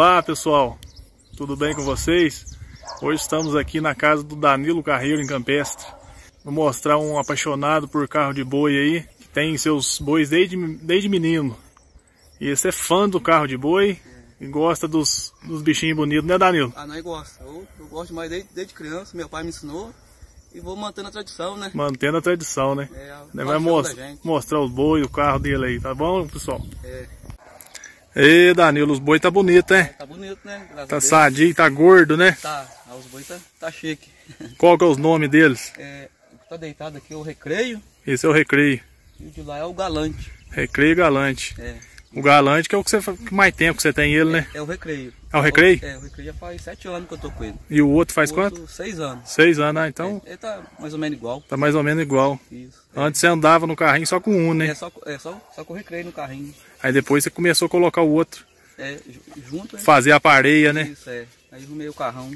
Olá pessoal, tudo bem com vocês? Hoje estamos aqui na casa do Danilo Carreiro em Campestre. Vou mostrar um apaixonado por carro de boi aí, que tem seus bois desde, desde menino. E esse é fã do carro de boi e gosta dos, dos bichinhos bonitos, né Danilo? Ah, nós gosta. Eu, eu gosto mais desde, desde criança, meu pai me ensinou. E vou mantendo a tradição, né? Mantendo a tradição, né? É, vai most mostrar os boi, o carro dele aí, tá bom pessoal? É, Ê Danilo, os boi tá bonito, hein? tá bonito, né? Graças Tá sadio, tá gordo, né? Tá, ah, os boi tá, tá chique. Qual que é os nomes deles? É, o que tá deitado aqui é o recreio Esse é o Recreio. e o de lá é o galante. Recreio e Galante. É, O Galante que é o que você que mais tempo que você tem ele, né? é o recreio. É o recreio? É, o recreio já faz sete anos que eu tô com ele. E o outro faz O quanto? outro, Seis anos. Seis anos, ah, então É, ele tá mais ou menos igual. tá mais ou menos igual. Isso. Antes você andava no carrinho só com um, né? É só, é só, só com o recreio no carrinho. Aí depois você começou a colocar o outro. É, ju- junto, é. Fazer a pareia, né? Isso, é. Aí arrumei o carrão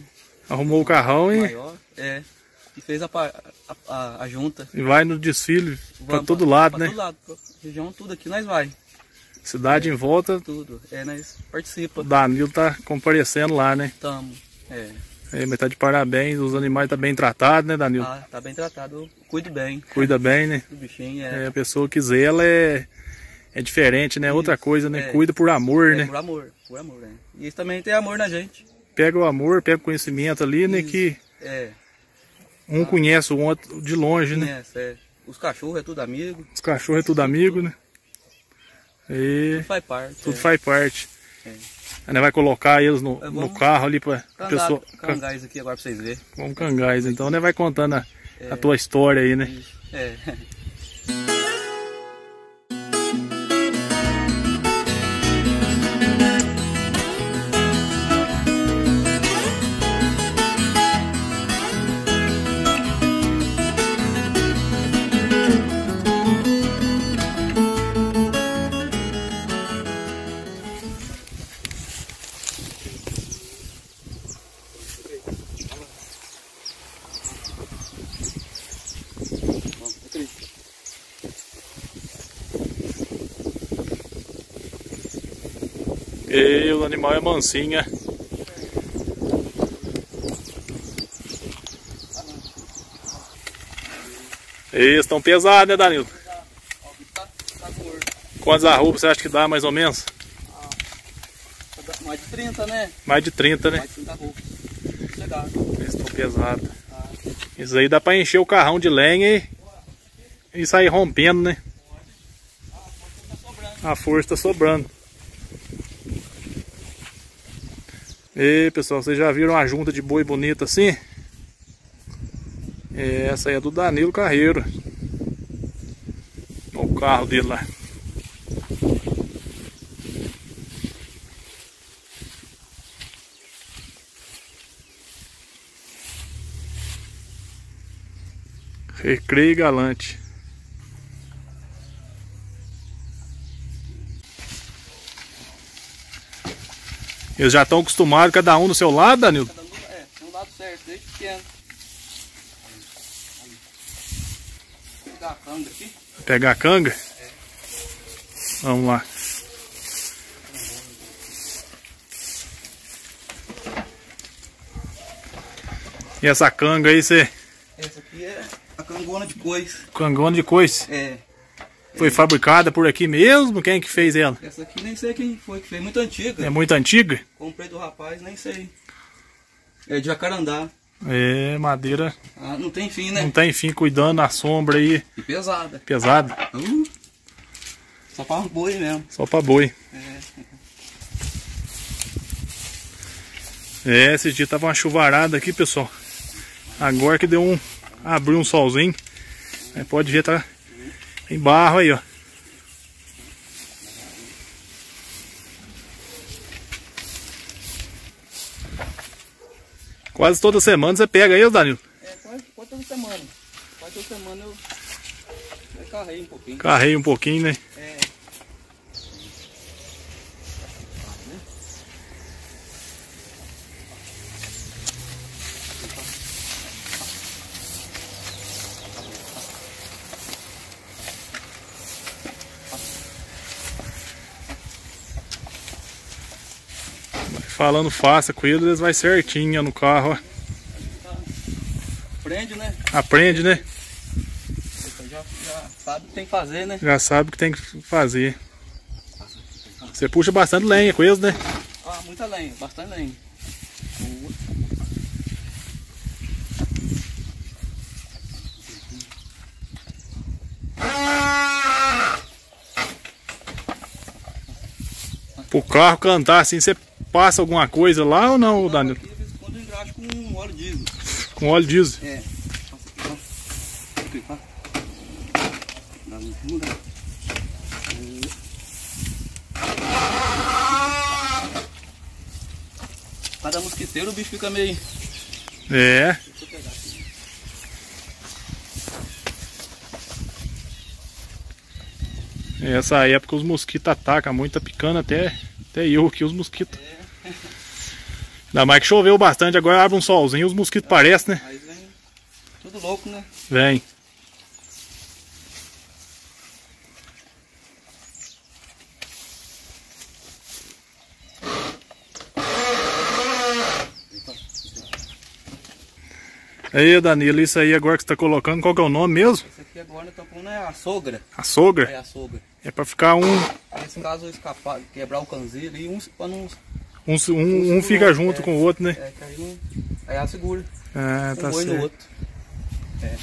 Arrumou o carrão e, maior. É. E fez a, a, a, a junta. e vai no desfile pra todo lado, pra né? todo lado, pra região, tudo aqui nós vai. Cidade em volta, Tudo. É, nós o participa. Danilo tá comparecendo lá, né? Tamo. É. Aí, mas tá de parabéns, os animais tá bem tratados, né, Danilo? Tá, tá bem tratado. Cuido bem Cuida bem, né? do bichinho. É, É, a pessoa que zela é, é diferente, né? Outra Isso, coisa, né? é. Cuida por amor, é né? por amor. Por amor, né? E também tem amor na gente. Pega o amor, pega o conhecimento ali, né? Isso. Que É. um conhece o outro de longe, né? Conhece, é. Os cachorros é tudo amigo. Os cachorros é tudo amigo, né? E Tudo faz parte. tudo é. faz parte. É. Vai colocar eles no, É, no carro ali Cangá- pessoa. Cangás aqui agora pra vocês verem. Vamos cangás. Então, né? Vai contando a, É. a tua história aí, né? Isso. É. animal é mansinha. Eles estão pesados, né, Danilo? Tá, tá. Quantas arrobas você acha que dá, mais ou menos? Tá Mais de 30, né? Mais de 30, né? Mais de 30 roupas. Chegado. Eles estão pesados. Ah, Isso aí dá pra encher o carrão de lenha e, e sair rompendo, né? tá sobrando. A força tá sobrando. E pessoal, vocês já viram a junta de boi bonita assim? É, Essa aí é do Danilo Carreiro. Olha o carro dele lá. Recreio Galante. Eles já estão acostumados, cada um no seu lado, Danilo? Cada um, é, um lado certo, desde pequeno. Vou pegar a canga aqui. Pegar a canga? Vamos lá. E essa canga aí, você. Essa aqui é a cangona de cois. Cangona de coice. É. Foi fabricada por aqui mesmo? Quem é que fez ela? Essa aqui nem sei quem foi que fez. Muito antiga. É muito antiga? Comprei do rapaz, nem sei. É de jacarandá. É, madeira Ah, não tem fim, não né? tem fim cuidando na sombra aí, E pesada. pesada, Uh, só para um boi mesmo. só pra boi. É. É, esse dia tava uma chuvarada aqui, pessoal. Agora que deu um. abriu um solzinho. Aí pode ver, tá em barro aí, ó. Quase toda semana você pega aí, Danilo. É, quase, quase toda semana. Quase toda semana eu, eu carrei um pouquinho. Carrei um pouquinho, né? É. Falando faça com eles, eles vai certinho no carro, ó. Aprende, né? Aprende, né? Já, já sabe o que tem que fazer, né? Já sabe o que tem que fazer. Você puxa bastante lenha com eles, né? Ah, muita lenha, bastante lenha. Pro carro cantar assim, você passa alguma coisa lá ou não, Danilo? Vez em quando eu engraxo com óleo diesel. Com óleo diesel? É. Cada mosquiteiro o bicho fica meio. É. Essa época os mosquitos atacam muito, tá picando até, até eu aqui, os mosquitos. Ainda mais que choveu bastante, agora abre um solzinho, os mosquitos parecem, né? Aí vem tudo louco, né? Vem. Aí, Danilo, isso aí agora que você tá colocando, qual que é o nome mesmo? Esse aqui agora tô pondo é a sogra. A sogra? É a sogra. É pra ficar um, Nesse caso escapar, quebrar o canzeiro e um pra não. Um, um, um fica junto com o outro, né? É, aí, não, aí ela segura. Ah, Um tá boi no certo. outro. É.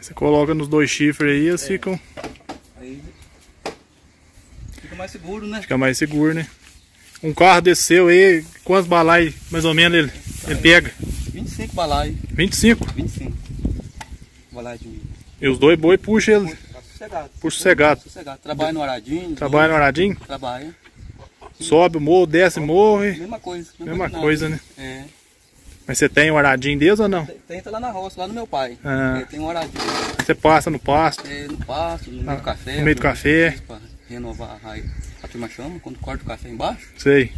Você coloca nos dois chifres aí, eles É. ficam, Aí fica mais seguro, né? fica mais seguro, né? Um carro desse seu aí, quantos balai mais ou menos ele, ele pega? 25 balai. 25. 25. Balai de milho. E os dois boi puxa ele, Tá sossegado. puxa sossegado. Sossegado. Trabalha no horadinho. Trabalha no horadinho, Trabalha. sobe o morro, desce o morro, e- Mesma coisa. mesma nada. coisa, né? É. Mas você tem um horadinho deles ou não? Tem- Tenta lá na roça, lá no meu pai. Ah. Ele tem um horadinho. Você passa no pasto, É, no pasto, no meio do café. no meio do café. Pra renovar a, a turma chama, quando corta o café embaixo, sei,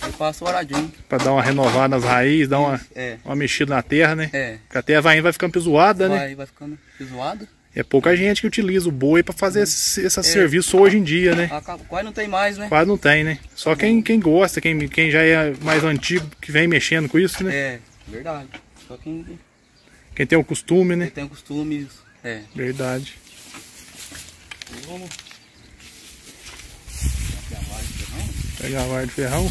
aí passa o horadinho. pra dar uma renovada nas raízes, dar uma, É, uma mexida na terra, né? é. Porque a terra vai, vai ficando pisoada, né? Vai, vai ficando zoado. É pouca gente que utiliza o boi pra fazer esse, esse É. serviço hoje em dia, né? Acaba, quase não tem mais, né? Quase não tem, né? Só quem, quem gosta, quem, quem já é mais antigo, que vem mexendo com isso, né? É, verdade. Só quem Quem tem o costume, né? tem o costume. É. Verdade. Vamos. Pegar a vara de ferrão.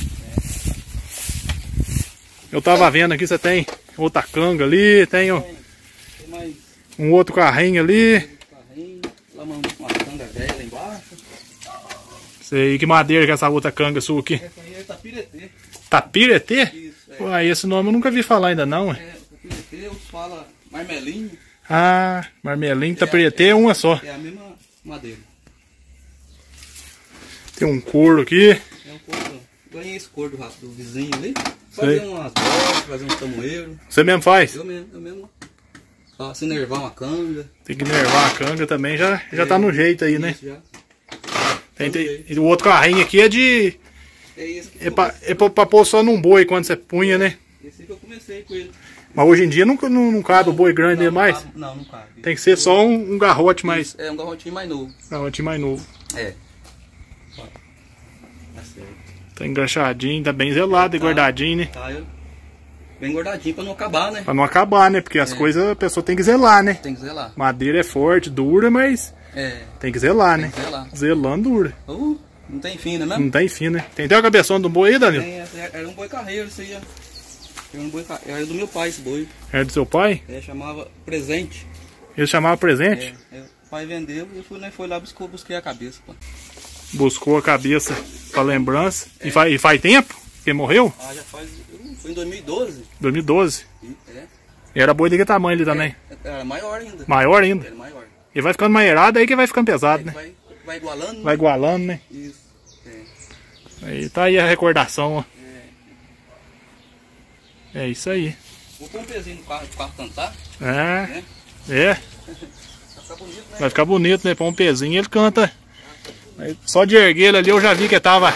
Eu tava vendo aqui, você tem outra canga ali, tem um, um outro carrinho ali. carrinho. Lá uma, uma canga velha lá embaixo. Sei que madeira que é essa outra canga sua aqui. Essa aí é tapiretê. Tapiretê? Isso, é. Ué, esse nome eu nunca vi falar ainda não. ué. É, tapiretê, outros falam marmelinho. Ah, marmelinho, tapiretê é uma só. É a mesma madeira. Tem um couro aqui. É um cordo. Ganhei esse cordo do, do vizinho ali. Fazer umas bolas, fazer um tamoeiro. Você mesmo faz? Eu mesmo, eu mesmo. Só se nervar uma canga. Tem que nervar a canga também, já, já tá no jeito aí, né? Isso já. Tem, tem- e o outro carrinho aqui é de. É esse que É pra, é pra, pra pôr só num boi quando você punha, né? Esse que eu comecei com ele. Mas hoje em dia não, não, não cabe o boi grande não, mais. Não, cabe- não, não cabe. Tem que ser só um, um garrote mais. É um garrotinho mais novo. Garrote mais novo. É. Tá certo. Tá engraxadinho, tá bem zelado e Tá. guardadinho, né? Tá, eu... Bem guardadinho pra não acabar, né? Pra não acabar, né? Porque as É. coisas a pessoa tem que zelar, né? Tem que zelar. Madeira é forte, dura, mas É, tem que zelar, né? tem que zelar. Zelando dura. Uh, não tem fim, né mesmo? Não tem fim, né? Tem até a cabeçona do boi aí, Danilo? Tem, essa era um boi carreiro, isso aí. ó. Era um boi Era do meu pai esse boi. Era do seu pai? É, chamava presente. Ele chamava presente? É, é, o pai vendeu e eu fui, né, foi lá buscou, busquei a cabeça. Pô. Buscou a cabeça pra lembrança. E, faz, e faz tempo que ele morreu? Ah, já faz. Foi em 2012. 2012. E, é, E era boi de que tamanho ele também? é, era maior ainda. Maior ainda. Era maior. Ele vai ficando maneirado aí que vai ficando pesado, Aí né? vai, vai igualando. Vai igualando, né? Isso. É. Aí tá aí a recordação, ó. É isso aí. Vou pôr um pezinho no carro, pro carro cantar. É, Né? é. Vai ficar bonito, né? Vai ficar bonito, né? Põe um pezinho ele canta. Aí, Só de erguer ali eu já vi que tava.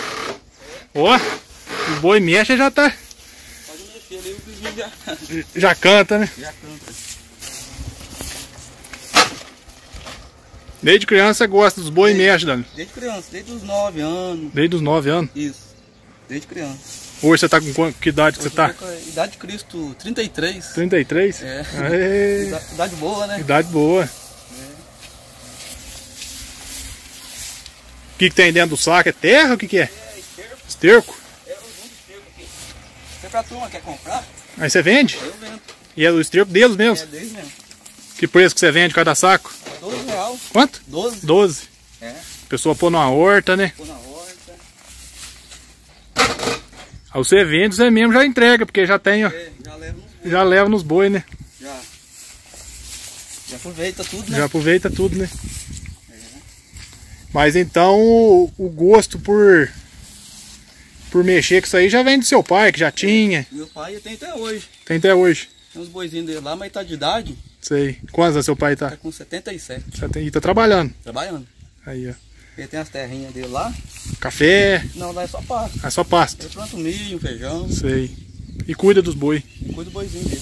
Ó, o boi mexe já tá. O já, Já canta, né? já canta. Desde criança você gosta dos boi e mexe, Dani? Desde criança, desde os 9 anos. Desde os 9 anos? Isso, desde criança. Hoje você tá com que idade que você tá? com a Idade de Cristo, 33. 33? É. Aê, Ida- Idade boa, né? idade boa. O que, que tem dentro do saco? É terra ou o que, que é? É, esterco. Esterco? É, eu junto esterco aqui. Se pra turma quer comprar, Aí você vende? eu vendo. E é o esterco deles É mesmo? desde mesmo. Que preço que você vende cada saco? 12 real. Quanto? 12. 12. É, Pessoa pôr numa horta, né? pô na horta. Aí você vende, você mesmo já entrega, porque já tem, ó. É, já leva uns boi. Já leva nos boi, né? Já. Já aproveita tudo, né? Já aproveita tudo, né? Mas então o gosto por por mexer com isso aí já vem do seu pai, que já tinha. Meu pai tem até hoje. Tem até hoje. Tem uns boizinhos dele lá, mas tá de idade. Sei. Quantos anos seu pai tá? Tá com 77. Já tem, e tá trabalhando. Trabalhando. Aí, ó. Ele tem as terrinhas dele lá. Café, Não, lá é só pasto. é só pasta. Ele planta um milho, feijão. Sei. E cuida dos boi. Cuida do boizinho dele.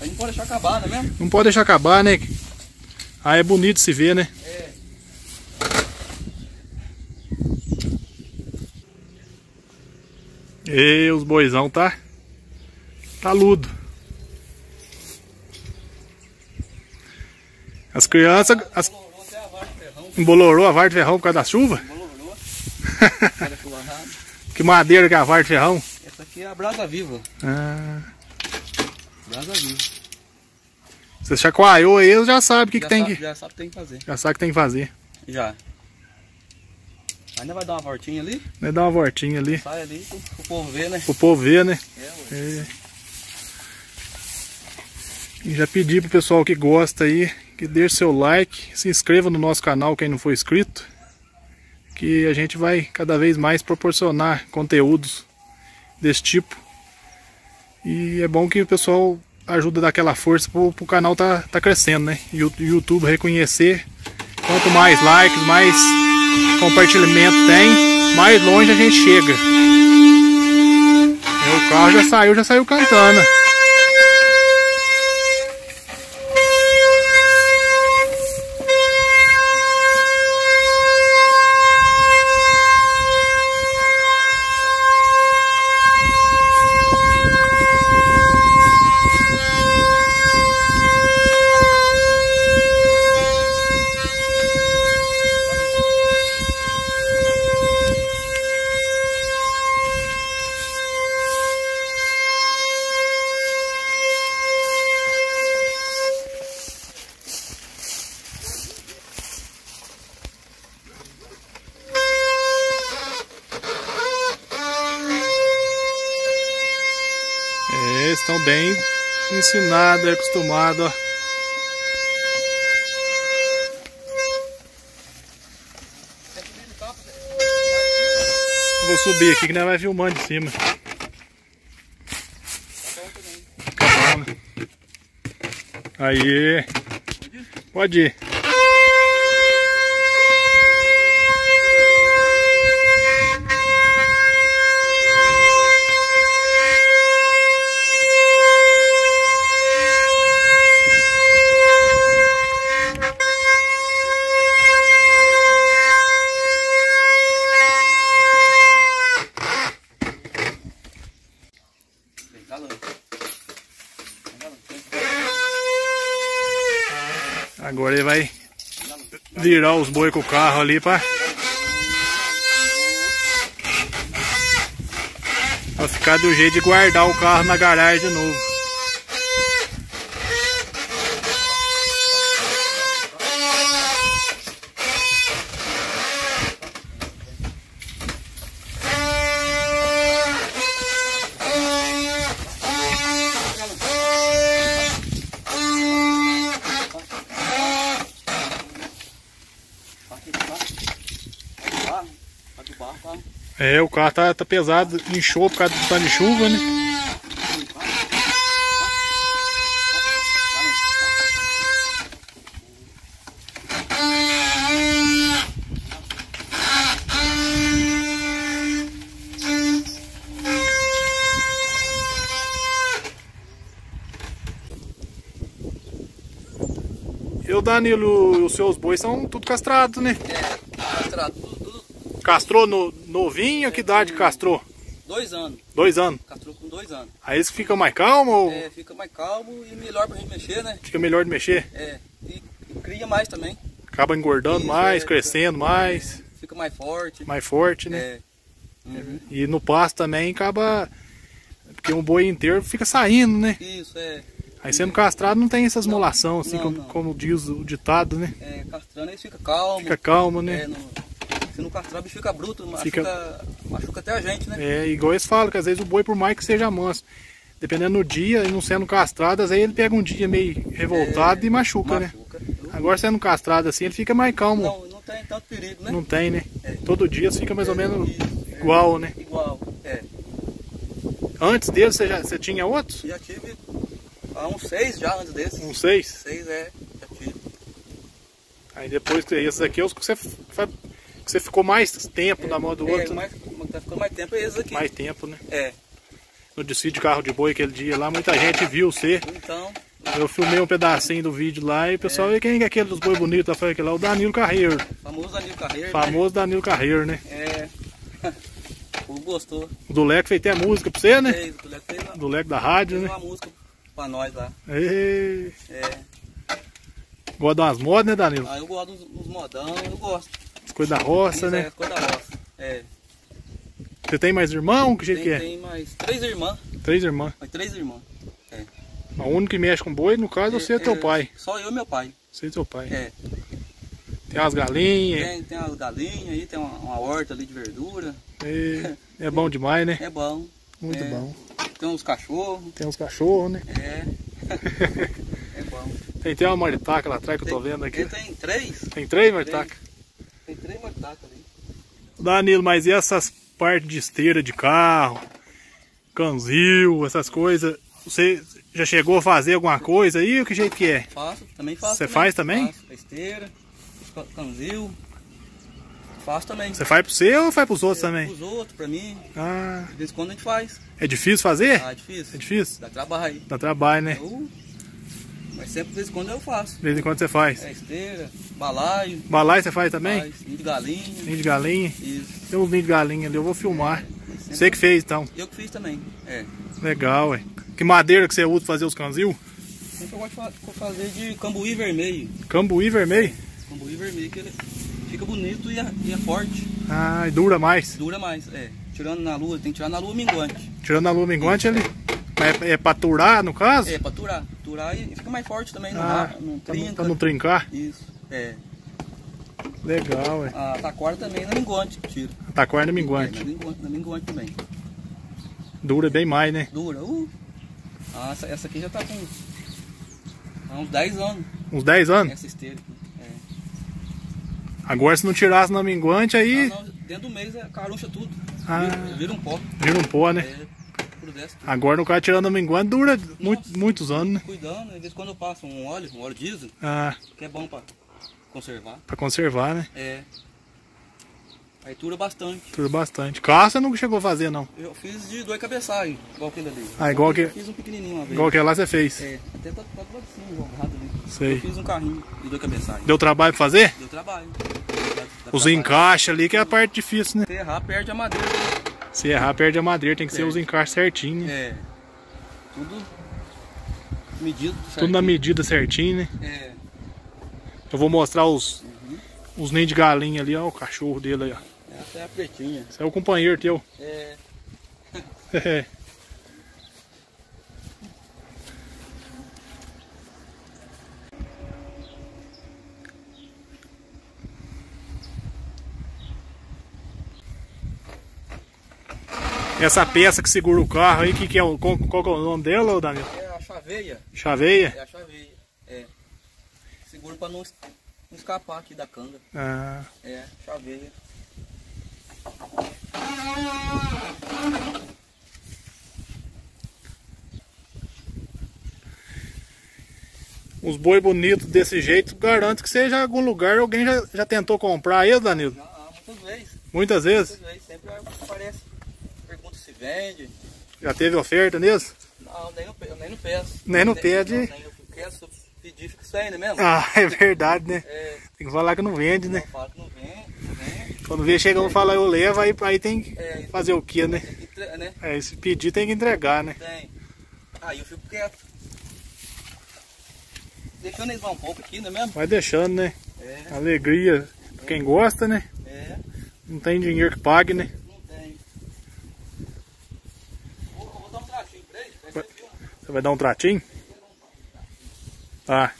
Aí não pode deixar acabar, não é mesmo? Não pode deixar acabar, né? Ah, é bonito se ver, né? É. E os boizão tá tá ludo. As crianças as, embolorou a vara de ferrão por causa da chuva? Bolorou. Olha que. Que madeira que é a vara de ferrão? Essa aqui é a brasa viva. Ah, Brasa viva. você chacoalhou aí, já sabem o que, que Já tem sabe- que. Já sabe o que tem que fazer. Já sabe o que tem que fazer. Já. Ainda vai dar uma voltinha ali. Vai dar uma voltinha ali. Sai ali pro, pro povo ver, né? Pro povo ver, né? É. É. E já pedi pro pessoal que gosta aí que deixe seu like, se inscreva no nosso canal quem não for inscrito, que a gente vai cada vez mais proporcionar conteúdos desse tipo. E é bom que o pessoal ajuda a dar aquela força pro, pro canal tá, tá crescendo, né? E o YouTube reconhecer. Quanto mais likes, mais compartilhamento tem, mais longe a gente chega. O carro já saiu, já saiu cantando. É, estão bem ensinados, e ó. Vou subir aqui que nós vai filmando de cima. Bom, né? Aí. Pode ir. Agora ele vai virar os boi com o carro ali. Pra ficar do jeito de guardar o carro na garagem de novo. É, o carro tá, tá pesado, inchou por causa do tanto de chuva, né? E o Danilo, os seus bois são tudo castrados, né? É. Castrou no, novinho, que idade castrou? dois anos. Dois anos. Castrou com dois anos. Aí eles ficam mais calmos ou É, fica mais calmo e melhor pra gente mexer, né? fica melhor de mexer? É, e, e cria mais também. Acaba engordando Isso, mais, é, crescendo mais, Fica mais forte. mais forte, né? É. Uhum. E no pasto também acaba. Porque um boi inteiro fica saindo, né? Isso, é. Aí sendo castrado não tem essa esmolação, assim não, como, não. como diz o ditado, né? é castrando, eles ficam calmos. Fica calmo, né? É, não castrar, o bicho fica bruto, machuca, Fica- machuca até a gente, né? É, igual eles falam, que às vezes o boi, por mais que seja manso, dependendo do dia e não sendo castrado, às vezes ele pega um dia meio revoltado É, e machuca, né? machuca. Agora sendo castrado assim, ele fica mais calmo. Não, não tem tanto perigo, né? Não tem, né? É. Todo dia fica mais ou menos é. igual, né? Igual, é. Antes dele você, já, você tinha outros? Já tive há uns seis já antes desses. Uns seis? Seis é, já tive. Aí depois que esses aqui, é os que você, que você ficou mais tempo na mão do é, outro, né? mais, tá ficando mais tempo é esses aqui. mais tempo, né? É, No desfile de carro de boi aquele dia lá, muita gente viu você. então, Eu filmei um pedacinho do vídeo lá e o pessoal, e quem é aquele dos boi bonitos? Eu falei que lá é o Danilo Carreiro. famoso Anil Carreiro. Famoso Danilo Carreiro, né? Né? É. O gostou. O do Leco fez até música pra você, né? Fez, o Leco fez, Do Leco da rádio, fez né? uma música pra nós lá. Ei, É. gosta de umas modas, né, Danilo? Aí eu gosto dos, dos modão, eu gosto. As coisas da roça, Isso é né? as coisas da roça. É. Você tem mais irmão? Que jeito Tem, que é? tem mais três irmãs. Três irmãs. Mais três irmãs. O único que mexe com boi, no caso, você é teu pai. Só eu e meu pai. Você e teu pai. É. Tem umas galinhas. Tem, tem as galinhas aí, tem uma, uma horta ali de verdura. É, é bom demais, né? É bom. Muito É. bom. Tem uns cachorros. Tem uns cachorros, né? É. é bom. Tem até uma maritaca lá atrás que eu tô Tem- vendo aqui. Tem três. Tem três maritacas. Tem três matacas ali. Danilo, mas e essas partes de esteira de carro, canzil, essas coisas? Você já chegou a fazer alguma coisa aí? Que jeito que é? Faço, também faço. Você faz também? Faço. Esteira, canzil. Faço também. Você faz pro você ou faz pros outros também? Os outros, pra mim. Ah, De vez em quando a gente faz. é difícil fazer? Ah, é difícil. É difícil? Dá trabalho. Dá trabalho, né? Eu- Mas sempre de vez em quando eu faço. De vez em quando você faz. É esteira, balaio. Balai você faz também? Faz, ninho de galinha. Ninho de galinha? Isso. Tem uns ninhos de galinha ali, eu vou filmar. Sempre- Você que fez então. Eu que fiz também. É. Legal, ué. Que madeira que você usa pra fazer os canzil? Sempre eu gosto de fa- de fazer de cambuí vermelho. Cambuí vermelho? Cambuí vermelho que ele fica bonito e é, e é forte. Ah, e dura mais. Dura mais, é. Tirando na lua, tem que tirar na lua minguante. Tirando a lua minguante, ele é, é pra turar, no caso? É, pra turar. Turar e fica mais forte também, Ah, não trinca. pra não trincar? Isso, é. Legal, ué. A taquara também na minguante tira. Taquara no É, minguante. na minguante, na minguante também. Dura bem mais, né? Dura, uh. Ah, essa, essa aqui já tá com uns 10 anos, Uns 10 anos? essa esteira. É. Agora se não tirasse na minguante, aí Ah, não, dentro do mês é caruncha tudo. Ah. Vira, vira um pó. vira um pó, né? É, tudo. Agora no cara tirando a minguante dura muito- muitos anos, né? Cuidando, às vezes quando eu passo um óleo, um óleo diesel, Ah, que é bom pra conservar. pra conservar, né? É. Aí dura bastante. Dura bastante. Caça nunca chegou a fazer, não. Eu fiz de dois cabeçalhos, igual aquele ali. Ah, igual que- fiz um pequenininho uma vez. Igual que lá você fez. É, até tá, tá do lado de cima, jogado ali. Sei. Eu fiz um carrinho de dois cabeçalhos. Deu trabalho pra fazer? Deu trabalho. Dá- dá Os encaixes ali que é a parte difícil, né? Se errar, perde a madeira. Se errar, perde a madeira. Tem que ser É. os encaixes certinho, né? É. Tudo medido. Tudo na certinho. medida certinho, né? É. Eu vou mostrar os, os ninhos de galinha ali, ó. O cachorro dele aí, ó. Essa é a pretinha. Esse é o companheiro teu. É. Essa peça que segura o carro aí, que, que é o, qual, qual é o nome dela, Danilo? É a chaveia. Chaveia? É a chaveia. É. Seguro pra não, não escapar aqui da canga. Ah, É, chaveia. uns boi bonitos desse jeito, garanto que seja algum lugar alguém já, já tentou comprar aí, Danilo? Já muitas vezes. Muitas vezes? Muitas vezes. Sempre aparece. Se vende. Já teve oferta nisso? Não, nem eu nem no peço. Nem no Nem- pede. não, Nem no peço. Se eu pedir, fica né mesmo? Ah, é verdade, né? É, Tem que falar que não vende, né? não fala que não não vem. Quando vê, chega um fala eu levo, aí, aí tem que É, fazer o que, né? que né? É, esse pedir tem que entregar, né? Tem. Aí eu fico quieto. Deixando eles lá um pouco aqui, não é mesmo? Vai deixando, né? É, Alegria pra quem gosta, né? é, Não tem dinheiro que pague, né? não tem. Vou, vou dar um tratinho pra eles, vai ser filme. Você vai dar um tratinho? Tá.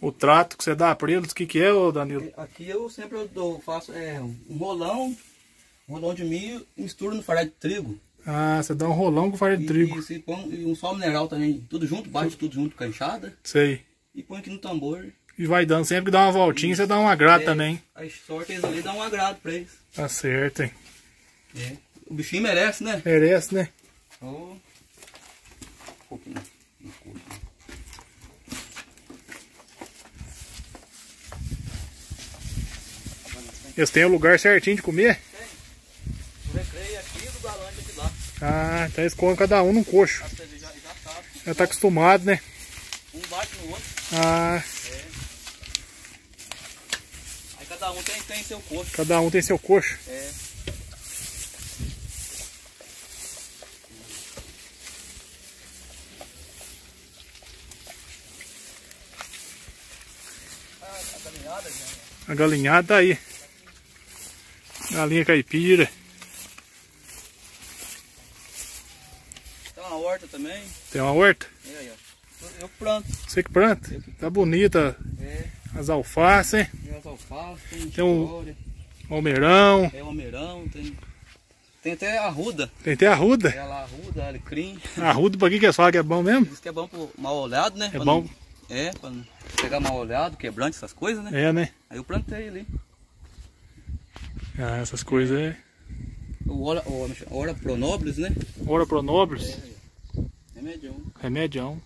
O trato que você dá pra eles, o que que é, ô Danilo? Aqui eu sempre eu dou, faço é, um rolão, um rolão de milho e misturo no farelo de trigo. Ah, você dá um rolão com farinha de trigo. E, e um sal mineral também, tudo junto, bate tudo junto com a enxada Sei. e põe aqui no tambor. E vai dando, sempre que dá uma voltinha, você dá um agrado É, também. Aí sorte eles ali, dá um agrado pra eles. Tá certo, hein? É. O bichinho merece, né? Merece, né? Oh. Um pouquinho. Um pouquinho. Eles têm o lugar certinho de comer? O recreio aqui do galante aqui lá. Ah, então eles comem cada um num coxo. A TV já, já sabe. Já tá acostumado, né? Um bate no outro. Ah, Aí cada um tem, tem seu coxo. cada um tem seu coxo. É. Ah, a caminhada, gente. A galinhada aí. Galinha caipira. Tem uma horta também. Tem uma horta? E aí, ó. Eu planto. Você que planta. Tá bonita É. as alfaces, hein? Tem as alfaces, tem, Tem um- Almeirão. tem o almeirão, tem. Tem até a ruda. Tem até arruda. Tem lá a ruda, alecrim. Arruda pra que que eles falam que é bom mesmo? Diz que é bom pro mal olhado, né? É Pra bom. não- é, pra não pegar mal olhado, quebrante, essas coisas, né? É, né? Aí eu plantei ali. Ah, essas coisas é. O Ora, o Ora Pronobles, né? Ora Pronobres. Remédio. Remédio.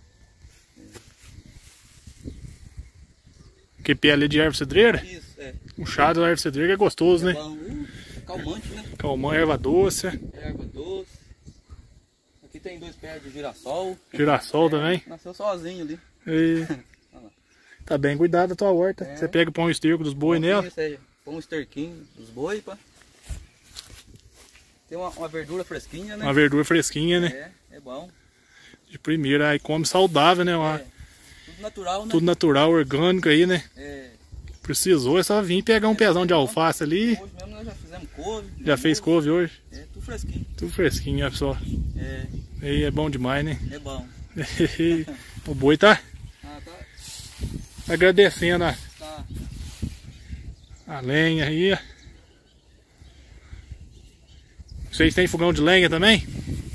Que pele de erva cedreira? Isso, é. O chá da erva cedreira é gostoso, né? Bom, uh, calmante, né? Calmão, erva doce. Erva doce. Aqui tem dois pés de girassol. Girassol também. Nasceu sozinho ali. E... Tá bem cuidado a tua horta. É. Você pega o pão e esterco dos boi nela. Põe um esterquinho dos boi, pá. Tem uma, uma verdura fresquinha, né? Uma verdura fresquinha, né? É, é bom. De primeira. Aí come saudável, né? Uma- É. Tudo natural, né? Tudo natural, orgânico aí, né? É. Precisou, é só vir pegar um pezão de alface ali. Hoje mesmo nós já fizemos couve. Já fez couve hoje? É, tudo fresquinho. Tudo fresquinho, olha só. É, Aí é bom demais, né? é bom. o boi tá. Agradecendo a, tá. a lenha aí. Vocês têm fogão de lenha também?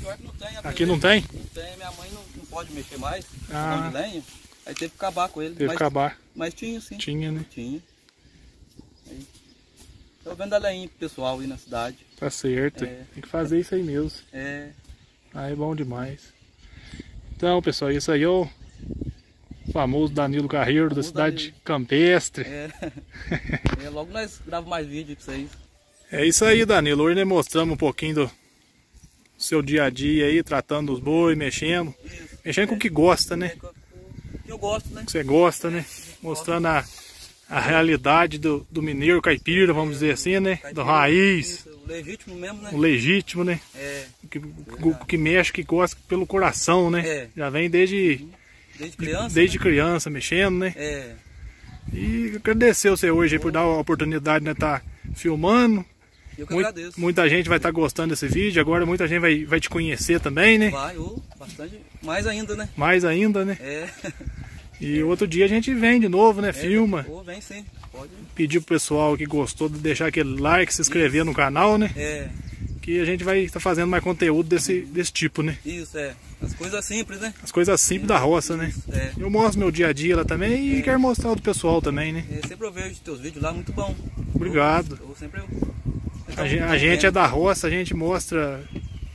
Não tem. Aqui não tem? Não tem, minha mãe não, não pode mexer mais. Ah. Fogão de lenha. Aí teve que acabar com ele. Teve que acabar. mas tinha sim. Tinha, né? Tinha. Aí. Tô vendo a lenha pro pessoal aí na cidade. Tá certo. É. Tem que fazer isso aí mesmo. É. Aí é bom demais. Então, pessoal, isso aí é o famoso Danilo Carreiro da cidade Danilo. campestre. É. é. Logo nós gravamos mais vídeo pra vocês. É isso aí, Danilo. Hoje nós mostramos um pouquinho do seu dia a dia aí, tratando os boi, mexendo. Isso. Mexendo com o que gosta, É, né? eu- gosto, né? Que você gosta, né? Mostrando a, a realidade do, do mineiro caipira, vamos dizer assim, né? Do raiz, Isso, o legítimo mesmo, né? o legítimo, né? É. Que, que, que mexe, que gosta pelo coração, né? É. Já vem desde, Desde criança. desde né? criança mexendo, né? É. E agradecer você hoje por dar a oportunidade de estar filmando. Eu que agradeço. muita gente vai estar gostando desse vídeo, agora muita gente vai, vai te conhecer também, né? Vai, ô, bastante. Mais ainda, né? Mais ainda, né? É. E outro dia a gente vem de novo, né? Filma. Ô, vem sim. Pode. Pedir pro pessoal que gostou de deixar aquele like, se inscrever no canal, né? É. Que a gente vai estar fazendo mais conteúdo desse, desse tipo, né? Isso, é. As coisas simples, né? As coisas simples da roça, né? É. Eu mostro meu dia a dia lá também e quero mostrar o do pessoal também, né? É, sempre eu vejo teus vídeos lá, muito bom. Obrigado. Eu, eu sempre. A gen- a gente é da roça, a gente mostra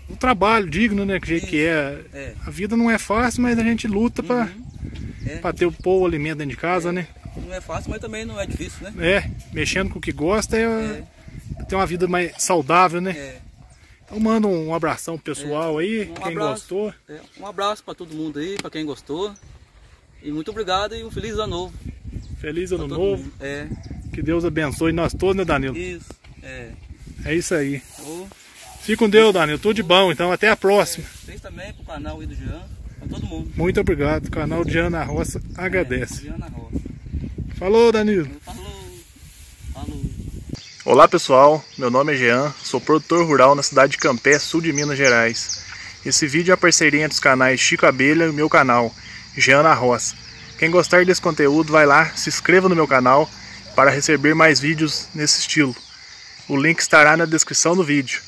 o trabalho digno, né? Que que é. É. A vida não é fácil, mas a gente luta pra, É. pra ter o pôr o alimento dentro de casa, né? Não é fácil, mas também não é difícil, né? É, mexendo com o que gosta é, É. ter uma vida mais saudável, né? É. Então manda um abração pessoal aí, Um quem abraço. gostou. É, Um abraço pra todo mundo aí, pra quem gostou. E muito obrigado e um feliz ano novo. Feliz ano novo. Mundo. É. Que Deus abençoe nós todos, né, Danilo? Isso. É. É isso aí. Oh. Fique com Deus, Danilo. Tudo de bom. Então, até a próxima. É. Vocês também pro canal aí do Jean. Pra todo mundo. Muito obrigado. O canal de Ana Roça agradece. É, Jean na Roça. Falou, Danilo. Olá, pessoal. Meu nome é Jean. Sou produtor rural na cidade de Campé, sul de Minas Gerais. Esse vídeo é a parceria entre os canais Chico Abelha e o meu canal, Jean Roça. Quem gostar desse conteúdo, vai lá, se inscreva no meu canal para receber mais vídeos nesse estilo. O link estará na descrição do vídeo.